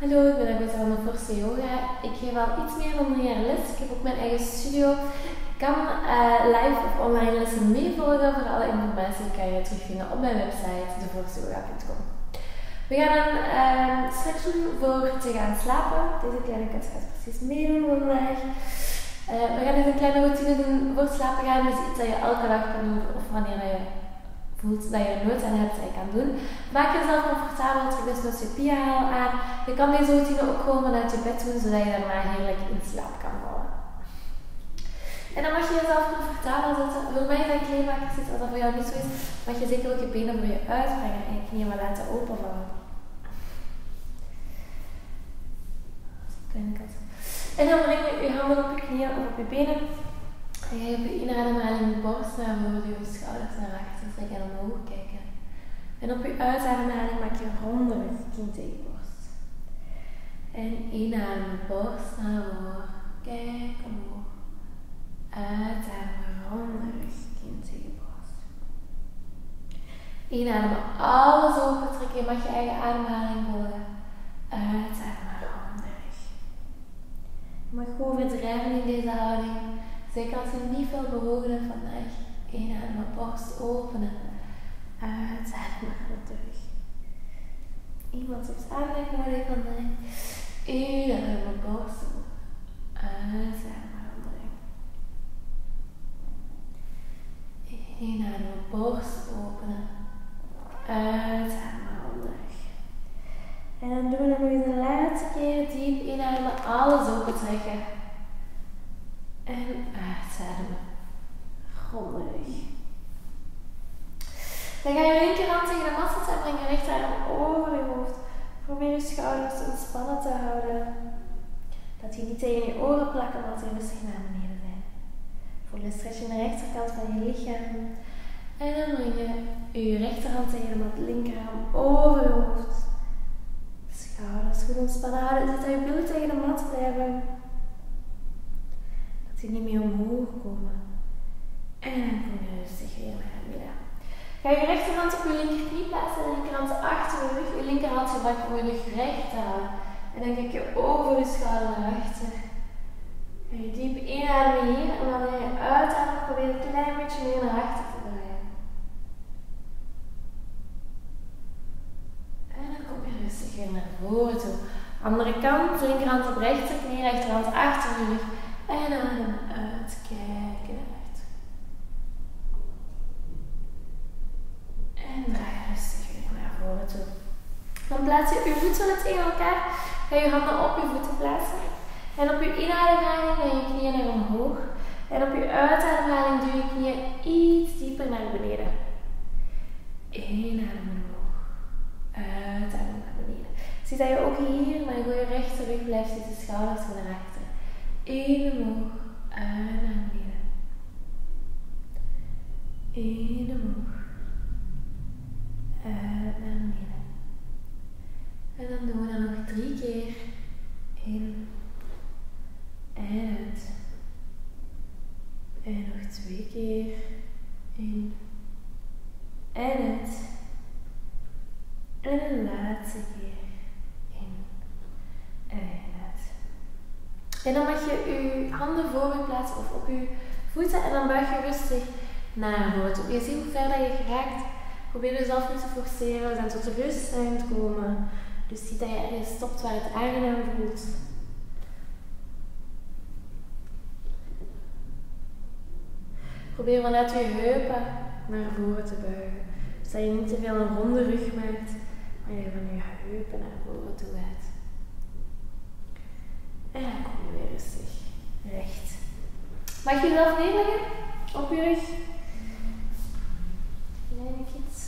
Hallo, ik ben de Forse Yoga. Ik geef al iets meer dan drie jaar les. Ik heb ook mijn eigen studio. Ik kan uh, live of online lessen meevolgen. Voor alle informatie kan je terugvinden op mijn website deforseyoga.com. We gaan een uh, stretch doen voor te gaan slapen. Deze kleine kat gaat precies meedoen vandaag. Uh, we gaan even een kleine routine doen voor slapen gaan. Dus iets dat je elke dag kan doen of wanneer je voelt dat je er nood aan hebt, je kan doen. Maak jezelf comfortabel, trek dus je piahaal aan. Je kan deze routine ook gewoon vanuit je bed doen, zodat je daarna heerlijk in slaap kan vallen. En dan mag je jezelf comfortabel zetten. Voor mij zijn kleedmakers zitten, als dat voor jou niet zo is, mag je zeker ook je benen voor je uitbrengen en je knieën maar laten openvallen. En dan breng je je handen op je knieën of op je benen. En ga je op je inademhaling je borst naar voren, je schouders naar achter trekken en omhoog kijken. En op je uitademhaling maak je ronde rug, kin tegen borst. En inademen, borst naar voren, kijk omhoog. Uitademen, ronde rug, kin tegen borst. Inademen, alles open trekken, je mag je eigen ademhaling volgen. Uitademen, ronde rug. Je mag gewoon verdrijven in deze houding. Zeker als je niet veel bewogen vandaag. Inademen, borst openen. Uitademen, terug. Iemand heeft aandacht nodig vandaag. Inademen, borst openen. Uitademen, terug. Inademen, borst openen. Uitademen, terug. En dan doen we nog eens de laatste keer diep inademen, alles open trekken. En uitademen. Grondig. Dan ga je linkerhand tegen de mat zetten en breng je rechterarm over je hoofd. Probeer je schouders ontspannen te houden. Dat die niet tegen je oren plakken, maar dat die rustig naar beneden zijn. Voel de stretch in de rechterkant van je lichaam. En dan breng je je rechterhand tegen de mat, linkerarm over je hoofd. Schouders goed ontspannen houden, zodat je billen tegen de mat blijven die niet meer omhoog komen. En dan kom je rustig weer naar midden. Ga je rechterhand op je linkerknie plaatsen en linkerhand achter je rug. Je linkerhand gebruik om je rug recht houden. En dan kijk je over je schouder naar achter. En je diep inademen hier en wanneer je uitademt, probeer een klein beetje meer naar achter te draaien. En dan kom je rustig weer naar voren toe. Andere kant, linkerhand op rechterknie, rechterhand achter je rug. En adem uit, kijken uit. En draai rustig weer naar voren toe. Dan plaats tegen elkaar. Ga je handen op je voeten plaatsen. En op je inademhaling ga je knieën naar omhoog. En op je uitademhaling doe je knieën iets dieper naar beneden. Inadem omhoog. Uitadem naar beneden. Zie dat je ook hier, maar je rechter rug blijft zitten, schouders naar achter. In omhoog, uit naar beneden. In omhoog, uit naar beneden. En dan doen we dat nog drie keer. In en uit. En nog twee keer. In en uit. En een laatste keer. In en uit. En dan mag je je handen voor je plaatsen of op je voeten en dan buig je rustig naar voren toe. Je ziet hoe ver dat je geraakt. Probeer jezelf niet te forceren. We zijn tot rust aan het komen. Dus zie dat je ergens stopt waar het aangenaam voelt. Probeer vanuit je heupen naar voren te buigen. Zodat je niet te veel een ronde rug maakt, maar je van je heupen naar voren toe gaat. En dan kom je weer rustig recht. Mag je zelf neerleggen op je rug? Kleine kids.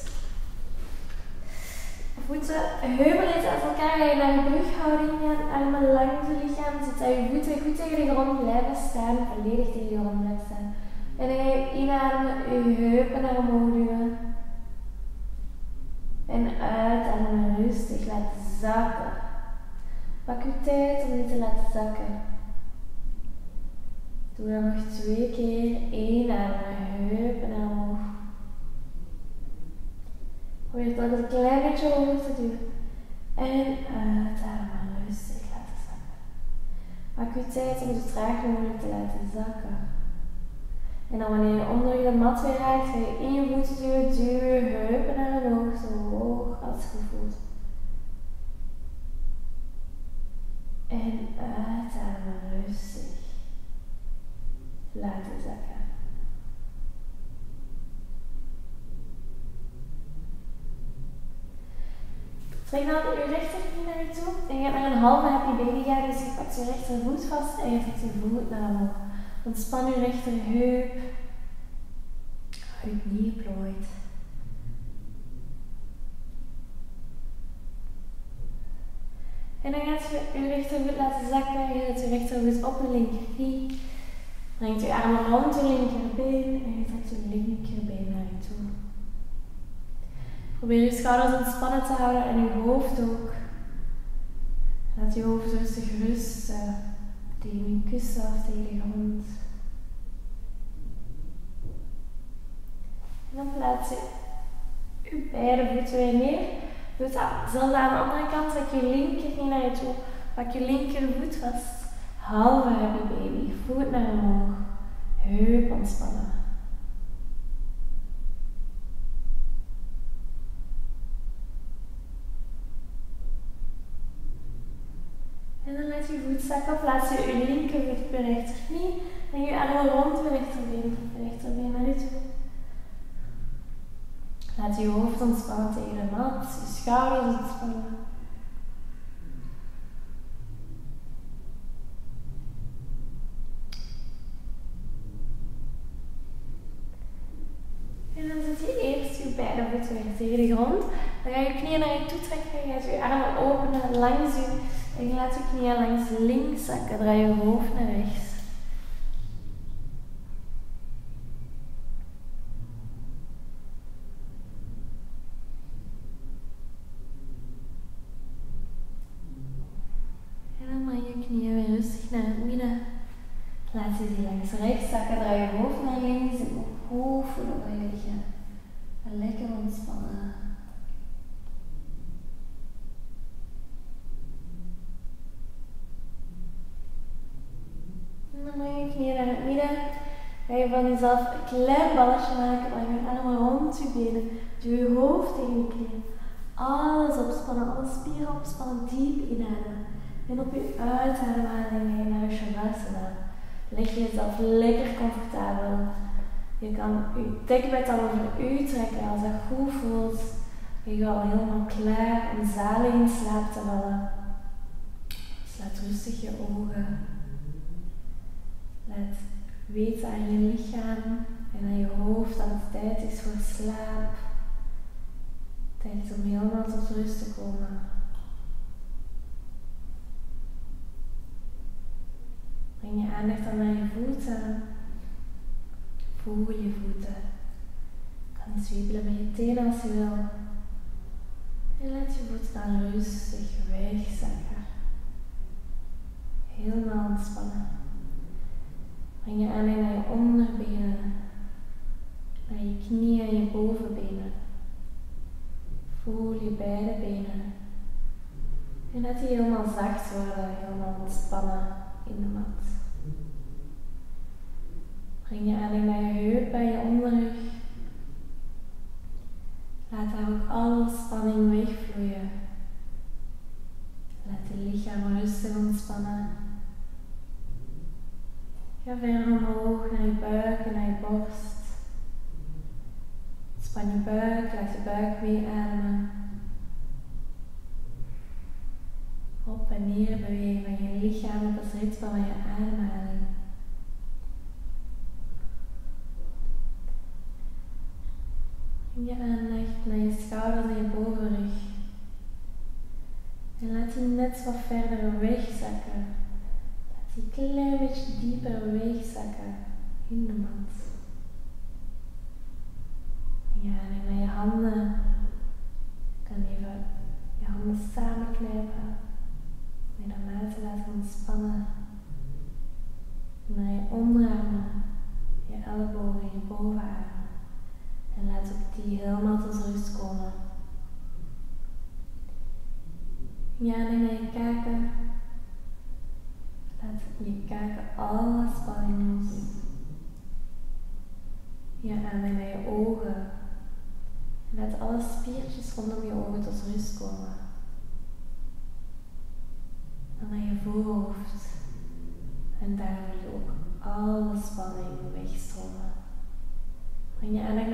Voeten heupeleed uit elkaar. Ga je naar je brughouding gaan. Armen langs je lichaam. Zit dat je voeten goed tegen de grond blijven staan. Volledig tegen de grond blijven staan. En je inademen, je heupen naar omhoog duwen. En uitademen, rustig laten zakken. Pak je tijd om dit te laten zakken. Doe dan nog twee keer. Inademen, heupen naar omhoog. Probeer het een klein beetje omhoog te duwen. En uitademen, je tijd om zo traag mogelijk te laten zakken. En dan wanneer je onder de mat weer raakt, ga je in je voeten duwen, duw je heupen naar omhoog, zo hoog als gevoeld. En uitademen rustig. Laten zakken. Trek dan je rechterknie naar je toe en je gaat naar een halve happy baby gaan. Dus je pakt je rechtervoet vast en je trekt je voet naar omhoog. Ontspan je rechterheup. Hou je knieën plooit. En dan gaat je je rechtervoet laten zakken. Je zet je rechtervoet op je linkerknie. Brengt je armen rond je linkerbeen en je trekt je linkerbeen naar je toe. Probeer je schouders ontspannen te houden en je hoofd ook. Laat je hoofd rustig rusten tegen je kussen of tegen de grond. En dan plaats je je beide voeten weer neer. Doe dat aan de andere kant. Zet je linker naar je toe. Pak je linkervoet vast. Halve happy baby. Voet naar omhoog. Heup ontspannen. En dan laat je voet zakken of laat je je linkervoet op je rechterknie en je armen rond je rechterbeen, rechterbeen naar je toe. Laat je hoofd ontspannen tegen de mat, je schouders ontspannen. En dan zet je eerst je beide voeten weer tegen de grond. Dan ga je je knieën naar je toe trekken. Je gaat je armen openen langs je. En je laat je knieën langs links zakken. Draai je hoofd naar rechts. En dan breng je knieën weer rustig naar het midden. Langs rechts zakken. Draai je hoofd naar links. En hoog voelen je liggen. En lekker ontspannen. En dan breng je knieën naar het midden. Ga je van jezelf een klein balletje maken. Breng je armen rond je benen. Doe je hoofd tegen je knieën. Alles opspannen, alle spieren opspannen. Diep inademen. En op je uitademhaling ga je naar Shavasana. Leg je jezelf lekker comfortabel. Je kan je dekbed al over u trekken als dat goed voelt. Je al helemaal klaar om zalig in slaap te vallen. Sluit rustig je ogen. Laat weten aan je lichaam en aan je hoofd dat het tijd is voor slaap. Tijd om helemaal tot rust te komen. Breng je aandacht dan naar je voeten. Voel je voeten. Je kan zwiebelen met je tenen als je wil. En laat je voeten dan rustig wegzakken. Helemaal ontspannen. Breng je aandacht naar je onderbenen. Naar je knieën en je bovenbenen. Voel je beide benen. En laat die helemaal zacht worden, helemaal ontspannen in de mat. Breng je aandacht naar je heup bij je onderrug. Laat daar ook alle spanning wegvloeien. Laat je lichaam rustig ontspannen. Ga verder omhoog naar je buik en naar je borst. Span je buik, laat je buik mee ademen. Op en neer bewegen van je lichaam op het ritme van je ademhaling. Breng je aandacht naar je schouders en je bovenrug. En laat die net wat verder wegzakken. Laat die klein beetje dieper wegzakken in de mat. Ja, en naar je handen. Je kan even je handen samenknijpen ontspannen naar je onderarmen, je ellebogen, je bovenarmen. En laat ook die helemaal tot rust komen. Ja, en naar je kaken. Laat je kaken alle spanning los. Ja, en neem je ogen. Laat alle spiertjes rondom je ogen tot rust komen naar je voorhoofd. En daar wil je ook alle spanning wegstrommen. Breng je aandacht